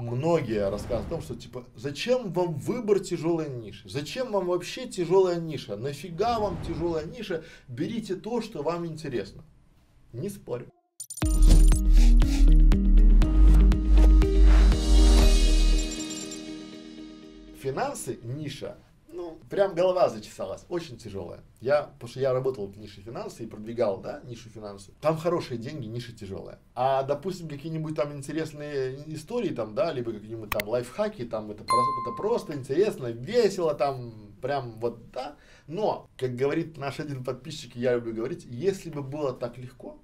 многие рассказывают о том, что типа, зачем вам выбор тяжелой ниши? Зачем вам вообще тяжелая ниша? Нафига вам тяжелая ниша? Берите то, что вам интересно. Не спорю. Финансы, ниша, ну, прям голова зачесалась, очень тяжелая. Я, потому что я работал в нише финансы и продвигал, да, нишу финансы. Там хорошие деньги, ниша тяжелая. А, допустим, какие-нибудь там интересные истории там, да, либо какие-нибудь там лайфхаки, там это просто, это просто интересно, весело, там, прям вот, да. Но, как говорит наш один подписчик, я люблю говорить, если бы было так легко,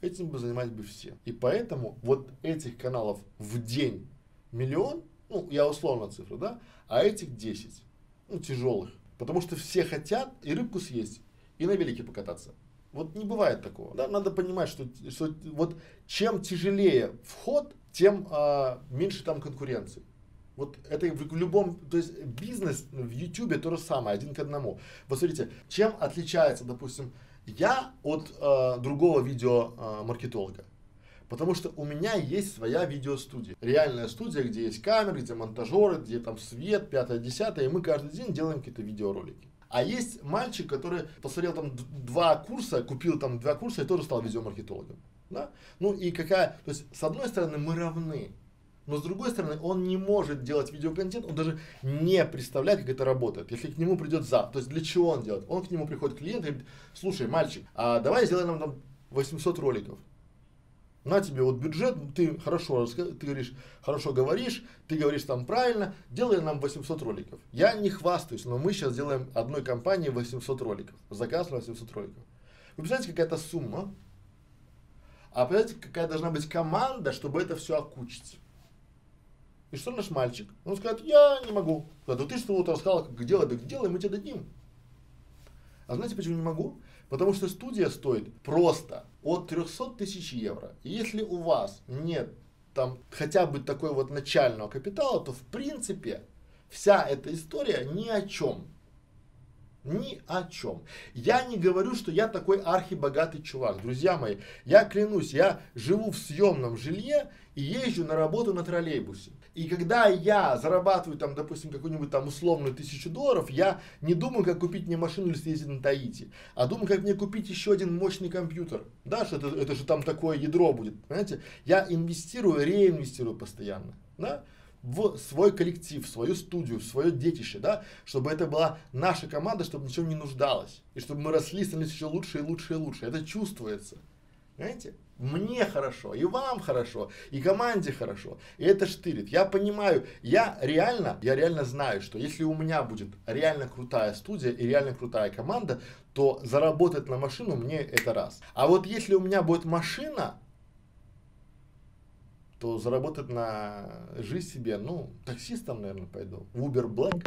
этим бы занимались бы все. И поэтому вот этих каналов в день миллион, ну, я условно цифру, да, а этих 10, ну, тяжелых. Потому что все хотят и рыбку съесть, и на велике покататься. Вот не бывает такого. Да? Надо понимать, что, что вот чем тяжелее вход, тем а, меньше там конкуренции. Вот это в любом, то есть бизнес в YouTube то же самое, один к одному. Вот смотрите, чем отличается, допустим, я от э, другого видео э, маркетолога. Потому что у меня есть своя видеостудия. Реальная студия, где есть камеры, где монтажеры, где там свет, пятое, десятое, и мы каждый день делаем какие-то видеоролики. А есть мальчик, который посмотрел там два курса, купил там два курса и тоже стал видеомаркетологом. Да? Ну и какая, то есть с одной стороны мы равны, но с другой стороны он не может делать видеоконтент, он даже не представляет, как это работает. Если к нему придет за, то есть для чего он делает? Он к нему приходит клиент и говорит, слушай, мальчик, а давай сделаем нам там 800 роликов на тебе вот бюджет, ты хорошо, ты говоришь, хорошо говоришь, ты говоришь там правильно, делай нам 800 роликов. Я не хвастаюсь, но мы сейчас делаем одной компании 800 роликов, заказ на 800 роликов. Вы представляете, какая-то сумма, а представляете, какая должна быть команда, чтобы это все окучить. И что наш мальчик? Он скажет, я не могу. Да, ты что вот рассказал, как делать, да делай, мы тебе дадим. А знаете, почему не могу? Потому что студия стоит просто от 300 тысяч евро. И если у вас нет там хотя бы такой вот начального капитала, то в принципе вся эта история ни о чем. Ни о чем. Я не говорю, что я такой архибогатый чувак. Друзья мои, я клянусь, я живу в съемном жилье и езжу на работу на троллейбусе. И когда я зарабатываю там, допустим, какую-нибудь там условную тысячу долларов, я не думаю, как купить мне машину или съездить на Таити, а думаю, как мне купить еще один мощный компьютер. Да, что это, это же там такое ядро будет, понимаете? Я инвестирую, реинвестирую постоянно, да, в свой коллектив, в свою студию, в свое детище, да, чтобы это была наша команда, чтобы ничего не нуждалось, и чтобы мы росли, становились еще лучше и лучше и лучше. Это чувствуется, понимаете? мне хорошо, и вам хорошо, и команде хорошо, и это штырит. Я понимаю, я реально, я реально знаю, что если у меня будет реально крутая студия и реально крутая команда, то заработать на машину мне это раз. А вот если у меня будет машина, то заработать на жизнь себе, ну, таксистом, наверное, пойду. В Uber Black.